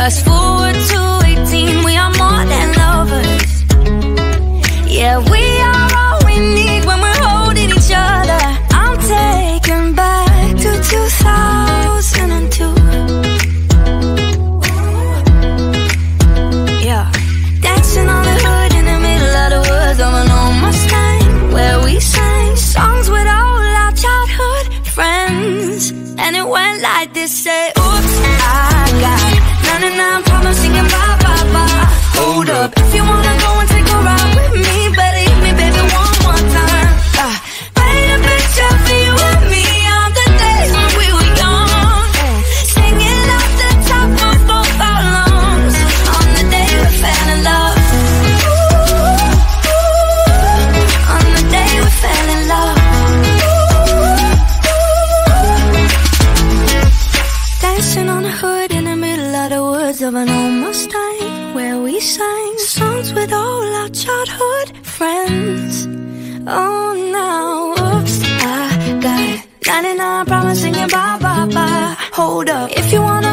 Fast forward to 18, we are more than lovers. Yeah, we are all we need when we're holding each other. I'm taken back to 2002. Yeah, dancing on the hood in the middle of the woods of an old Mustang, where we sang songs with all our childhood friends. And it went like this: say, Oops, I got 99 problems singing bye bye bye. Hold up, if you of of an old Mustang, where we sang songs with all our childhood friends. Oh, now, oops, I got 99 problems singing bye bye bye. Hold up, if you wanna